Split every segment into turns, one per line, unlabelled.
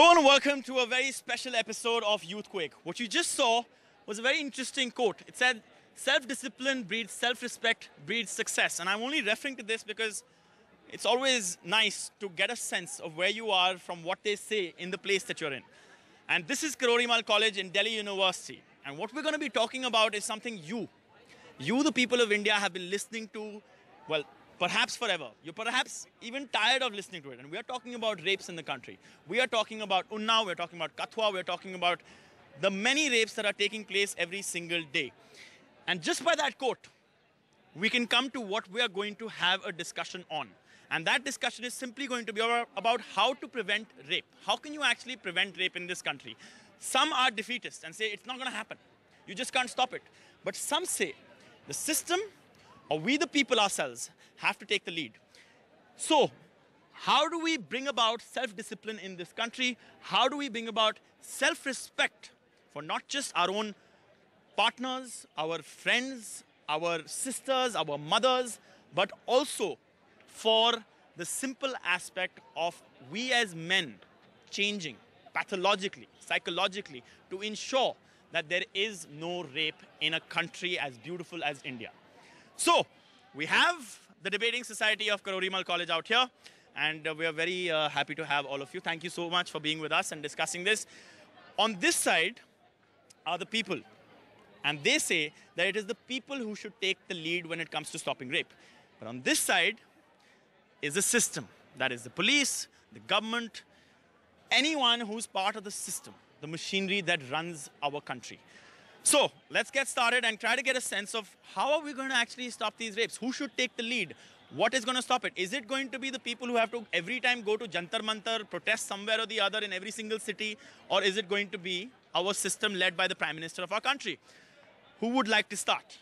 Hello and welcome to a very special episode of Youthquake. What you just saw was a very interesting quote. It said, Self discipline breeds self respect, breeds success. And I'm only referring to this because it's always nice to get a sense of where you are from what they say in the place that you're in. And this is Kirori Mal College in Delhi University. And what we're going to be talking about is something you, you, the people of India, have been listening to, well, perhaps forever. You're perhaps even tired of listening to it. And we are talking about rapes in the country. We are talking about Unnao, we're talking about Kathua, we're talking about the many rapes that are taking place every single day. And just by that quote, we can come to what we are going to have a discussion on. And that discussion is simply going to be about how to prevent rape. How can you actually prevent rape in this country? Some are defeatists and say it's not going to happen. You just can't stop it. But some say the system or we, the people ourselves, have to take the lead. So, how do we bring about self discipline in this country? How do we bring about self respect for not just our own partners, our friends, our sisters, our mothers, but also for the simple aspect of we as men changing pathologically, psychologically, to ensure that there is no rape in a country as beautiful as India. So, we have the Debating Society of Kirori Mal College out here, and uh, we are very uh, happy to have all of you. Thank you so much for being with us and discussing this. On this side are the people, and they say that it is the people who should take the lead when it comes to stopping rape. But on this side is the system that is, the police, the government, anyone who's part of the system, the machinery that runs our country. So let's get started and try to get a sense of how are we going to actually stop these rapes? Who should take the lead? What is going to stop it? Is it going to be the people who have to every time go to Jantar Mantar, protest somewhere or the other in every single city? Or is it going to be our system led by the Prime Minister of our country? Who would like to start?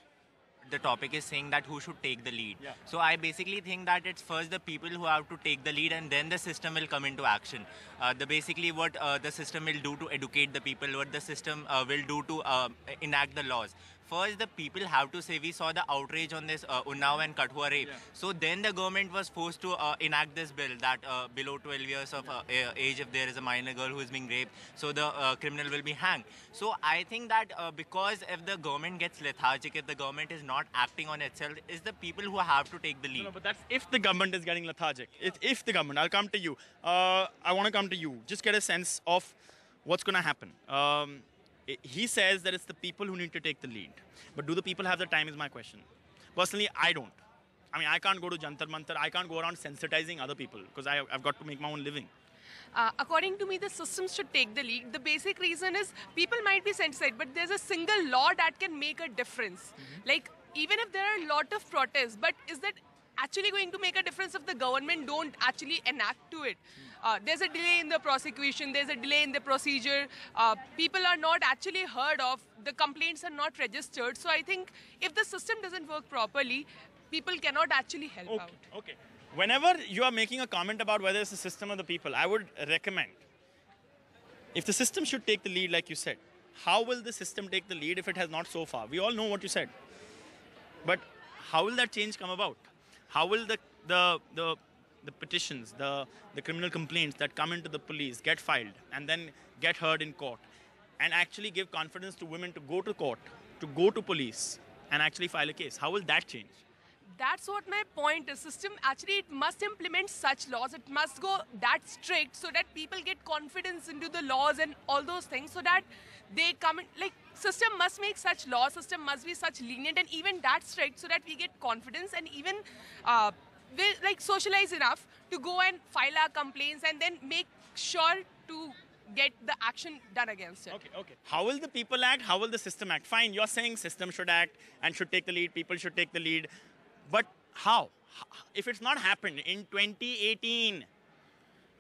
The topic is saying that who should take the lead.
Yeah.
So I basically think that it's first the people who have to take the lead and then the system will come into action. Uh, the basically what uh, the system will do to educate the people, what the system uh, will do to uh, enact the laws. First, the people have to say we saw the outrage on this uh, Unnao and Kathua rape.
Yeah.
So then the government was forced to uh, enact this bill that uh, below 12 years of uh, age, if there is a minor girl who is being raped, so the uh, criminal will be hanged. So I think that uh, because if the government gets lethargic, if the government is not acting on itself, it's the people who have to take the lead.
No, no, but that's if the government is getting lethargic. If, if the government, I'll come to you. Uh, I want to come to you. Just get a sense of what's going to happen. Um, he says that it's the people who need to take the lead. But do the people have the time? Is my question. Personally, I don't. I mean, I can't go to Jantar Mantar. I can't go around sensitizing other people because I, I've got to make my own living.
Uh, according to me, the system should take the lead. The basic reason is people might be sensitized, but there's a single law that can make a difference. Like, even if there are a lot of protests, but is that actually going to make a difference if the government don't actually enact to it? Uh, there's a delay in the prosecution, there's a delay in the procedure, uh, people are not actually heard of, the complaints are not registered. So I think if the system doesn't work properly, people cannot actually help
Okay.
out.
Okay. Whenever you are making a comment about whether it's the system or the people, I would recommend if the system should take the lead, like you said, how will the system take the lead if it has not so far? We all know what you said. But how will that change come about? How will the the the, the petitions, the, the criminal complaints that come into the police get filed and then get heard in court and actually give confidence to women to go to court, to go to police and actually file a case? How will that change?
That's what my point is. System actually it must implement such laws. It must go that strict so that people get confidence into the laws and all those things so that they come in like system must make such laws, system must be such lenient and even that strict so that we get confidence and even uh, like socialize enough to go and file our complaints and then make sure to get the action done against it.
Okay, okay. How will the people act? How will the system act? Fine, you're saying system should act and should take the lead, people should take the lead. But how? If it's not happened in 2018,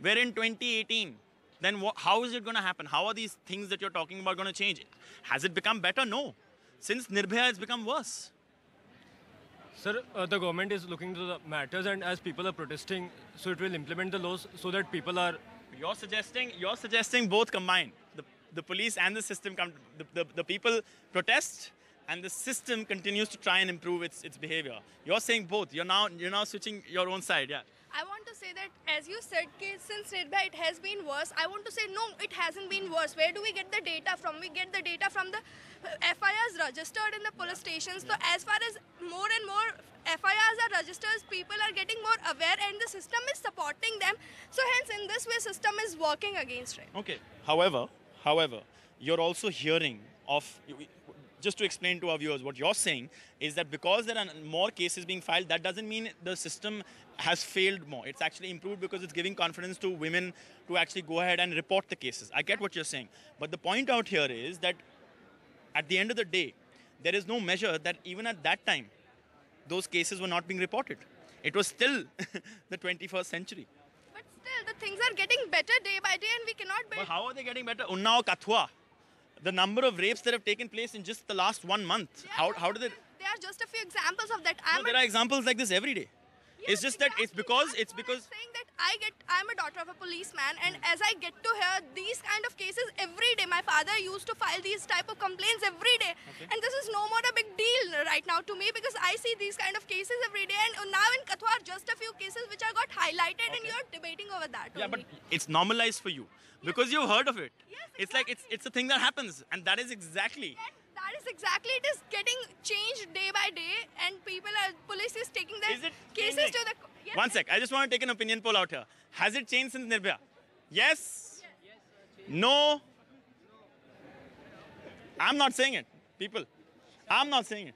we're in 2018, then wha- how is it going to happen? How are these things that you're talking about going to change? Has it become better? No. Since Nirbhaya, it's become worse.
Sir, uh, the government is looking to the matters, and as people are protesting, so it will implement the laws so that people are.
You're suggesting you're suggesting both combined. The, the police and the system come. The, the, the people protest, and the system continues to try and improve its, its behavior. You're saying both. You're now you're now switching your own side. Yeah.
I want to say that, as you said, since Nirbhaya it has been worse. I want to say no, it hasn't been worse. Where do we get the data from? We get the data from the FIRs registered in the police stations. So as far as more and more FIRs are registered, people are getting more aware, and the system is supporting them. So hence, in this way, system is working against it.
Okay. However, however, you're also hearing of just to explain to our viewers what you're saying is that because there are more cases being filed that doesn't mean the system has failed more. It's actually improved because it's giving confidence to women to actually go ahead and report the cases. I get what you're saying. But the point out here is that at the end of the day there is no measure that even at that time those cases were not being reported. It was still the 21st century.
But still, the things are getting better day by day, and we cannot
But how are they getting better? Unnao Kathua, the number of rapes that have taken place in just the last one month.
Are
How, how do they?
They are just a few examples of that.
No, there are examples like this every day.
Yes,
it's just that it's because
That's
it's because
I'm saying that I get I'm a daughter of a policeman and as I get to hear these kind of cases every day my father used to file these type of complaints every day and this is no more a big deal right now to me because I see these kind of cases every day and now in Kathua just a few cases which are got highlighted and you're debating over that
yeah, but it's normalized for you because you've heard of it.
Yes,
It's like it's it's a thing that happens, and that is exactly.
That is exactly it is getting changed day by day and people are police is taking their
Is
cases
changing?
to the yes,
One sec, I just want to take an opinion poll out here. Has it changed since Nirbhaya? Yes. No. I'm not saying it, people. I'm not saying it.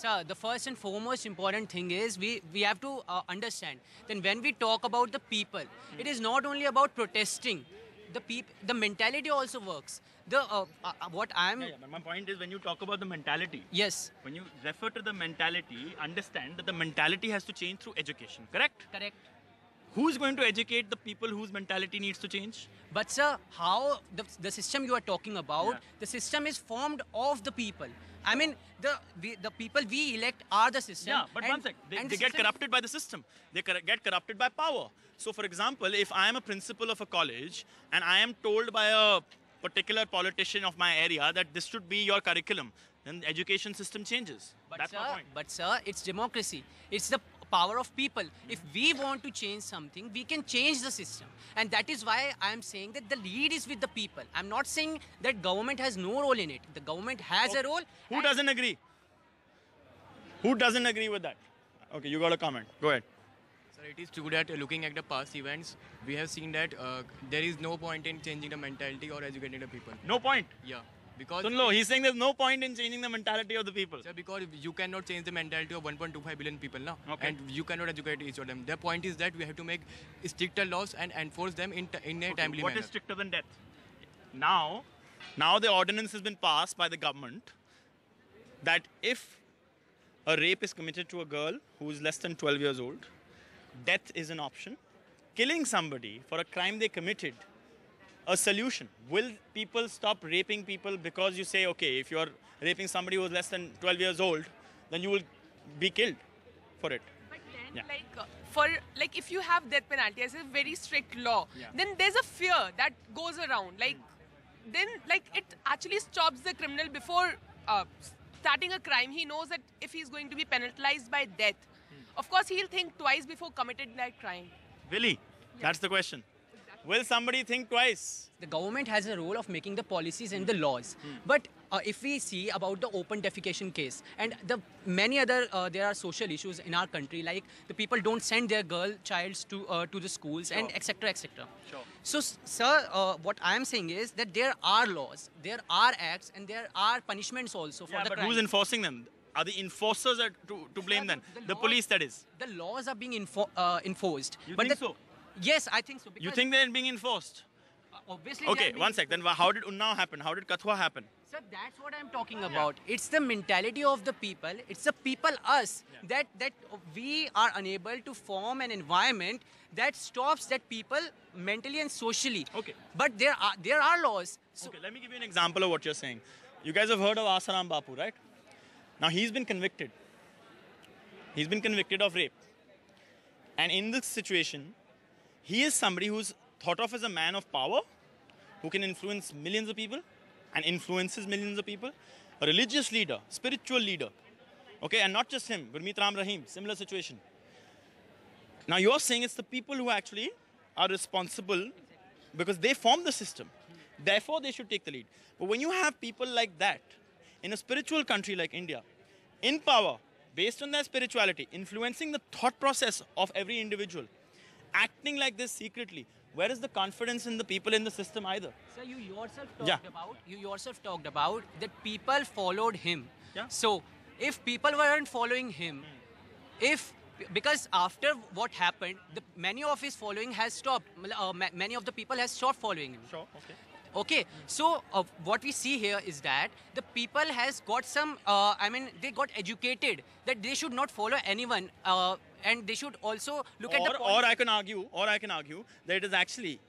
Sir, the first and foremost important thing is we, we have to uh, understand then when we talk about the people, it is not only about protesting. The peop- the mentality also works. The uh, uh, what I'm
Yeah, yeah, my point is when you talk about the mentality,
yes,
when you refer to the mentality, understand that the mentality has to change through education, correct?
correct.
Who's going to educate the people whose mentality needs to change?
But sir, how the, the system you are talking about,
Yeah.
the system is formed of the people. I mean, the we, the people we elect are the system.
Yeah, but one
and-
sec. They, they
the
get corrupted by the system. They cor- get corrupted by power. So, for example, if I am a principal of a college and I am told by a particular politician of my area that this should be your curriculum, then the education system changes.
But
That's
sir,
my point.
but sir, it's democracy. It's the power of people. If we want to change something, we can change the system. And that is why I am saying that the lead is with the people. I'm not saying that government has no role in it. The government has a role.
Who doesn't agree? Who doesn't agree with that? Okay, you got a comment. Go ahead.
Sir, it is true that looking at the past events, we have seen that uh, there is no point in changing the mentality or educating the people.
No point.
Yeah, because
Sun lo, he's saying there's no point in changing the mentality of the people.
Sir, because you cannot change the mentality of 1.25 billion people now,
Okay.
and you cannot educate each of them. The point is that we have to make stricter laws and enforce them in, in a
Okay,
timely
What
manner.
is stricter than death? Now, now the ordinance has been passed by the government that if a rape is committed to a girl who is less than 12 years old, death is an option. Killing somebody for a crime they committed, a solution. Will people stop raping people because you say, okay, if you're raping somebody who is less than 12 years old, then you will be killed for it?
But then,
Yeah.
like, uh, for like, if you have death penalty as a very strict law,
Yeah.
then there's a fear that goes around. Like, then like it actually stops the criminal before uh, starting a crime. He knows that if he's going to be penalized by death, of course he'll think twice before committing that crime.
Will he? That's the question. Will somebody think twice?
the government has a role of making the policies and the laws. But uh, if we see about the open defecation case and the many other uh, there are social issues in our country like the people don't send their girl childs to uh, to the schools and
Sure.
etc etc.
Sure.
So sir, uh, what I am saying is that there are laws, there are acts, and there are punishments also for
Yeah,
the
but
crime.
who's enforcing them? Are the enforcers to, to blame
Sir,
then?
the-
The,
the laws-
police, that is.
the laws are being uh, enforced.
You
but
think
the-
so?
Yes, I think so.
You think they're being enforced?
uh, obviously
Okay, one sec. Then how did Unnao happen? How did Kathua happen?
Sir, that's what I'm talking about. It's the mentality of the people. It's the people us that that we are unable to form an environment that stops that people mentally and socially.
Okay.
But there are there are laws. So
okay, let me give you an example of what you're saying. You guys have heard of Asaram Bapu, right? Now he's been convicted. He's been convicted of rape. And in this situation, he is somebody who's thought of as a man of power, who can influence millions of people and influences millions of people. a religious leader, spiritual leader. Okay, and not just him, Gurmeet Ram Rahim, similar situation. Now you're saying it's the people who actually are responsible because they form the system. Therefore, they should take the lead. But when you have people like that in a spiritual country like India, in power, based on their spirituality, influencing the thought process of every individual, acting like this secretly, where is the confidence in the people in the system either?
So you yourself talked
Yeah.
about you yourself talked about that people followed him.
Yeah.
So if people weren't following him, if because after what happened, the, many of his following has stopped. Uh, ma- many of the people has stopped following him.
Sure, okay.
Okay, so uh, what we see here is that the people has got some. Uh, I mean, they got educated that they should not follow anyone, uh, and they should also look at
or,
the.
or I can argue, or I can argue that it is actually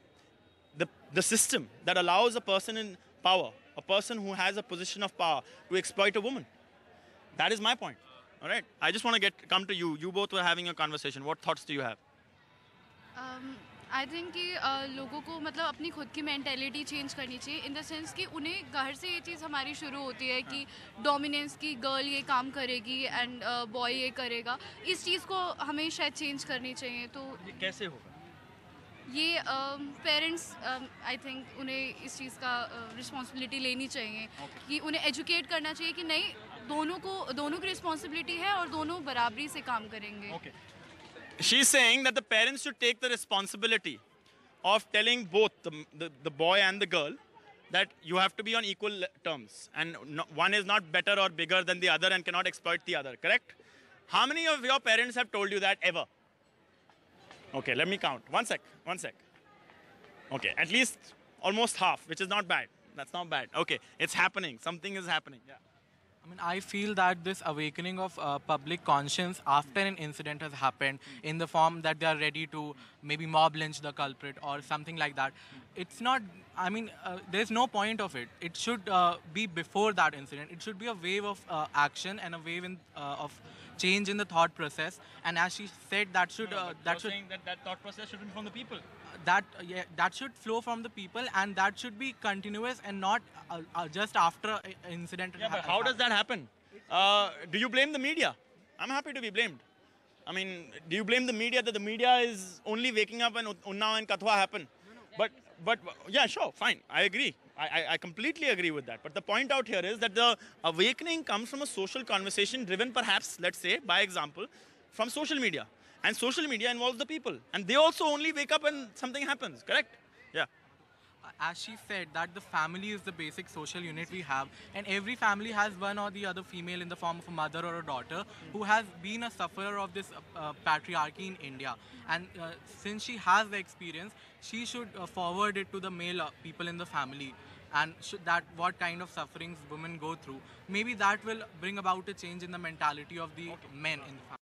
the, the system that allows a person in power, a person who has a position of power, to exploit a woman. That is my point. All right. I just want to get come to you. You both were having a conversation. What thoughts do you have?
Um, I think कि uh, लोगों को मतलब अपनी खुद की mentality change करनी चाहिए in the sense कि उन्हें घर से ये चीज़ हमारी शुरू होती है कि डोमिनेंस की गर्ल ये काम करेगी एंड बॉय ये करेगा इस चीज़ को हमें शायद चेंज करनी चाहिए तो
ये कैसे होगा
ये पेरेंट्स आई थिंक उन्हें इस चीज़ का रिस्पॉन्सिबिलिटी uh, लेनी चाहिए okay. कि उन्हें एजुकेट करना चाहिए कि नहीं दोनों को दोनों की रिस्पॉन्सिबिलिटी है और दोनों बराबरी से काम करेंगे
Okay. She's saying that the parents should take the responsibility of telling both the, the, the boy and the girl that you have to be on equal terms and no, one is not better or bigger than the other and cannot exploit the other, correct? How many of your parents have told you that ever? Okay, let me count. One sec, one sec. Okay, at least almost half, which is not bad. That's not bad. Okay, it's happening. Something is happening. Yeah.
I mean, I feel that this awakening of uh, public conscience after an incident has happened in the form that they are ready to maybe mob lynch the culprit or something like that. It's not, I mean, uh, there's no point of it. It should uh, be before that incident. It should be a wave of uh, action and a wave in, uh, of change in the thought process. And as she said, that should, uh, that should,
saying that that thought process should be from the people.
That yeah, that should flow from the people and that should be continuous and not uh, uh, just after incident.
Yeah, but how does that happen? Uh, do you blame the media? I'm happy to be blamed. I mean, do you blame the media that the media is only waking up when Unnao and Kathua happen? But, but yeah, sure, fine. I agree. I, I, I completely agree with that. But the point out here is that the awakening comes from a social conversation driven, perhaps, let's say, by example, from social media. And social media involves the people. And they also only wake up when something happens, correct? Yeah.
as she said that the family is the basic social unit we have and every family has one or the other female in the form of a mother or a daughter who has been a sufferer of this uh, uh, patriarchy in india and uh, since she has the experience she should uh, forward it to the male uh, people in the family and should that what kind of sufferings women go through maybe that will bring about a change in the mentality of the men in the family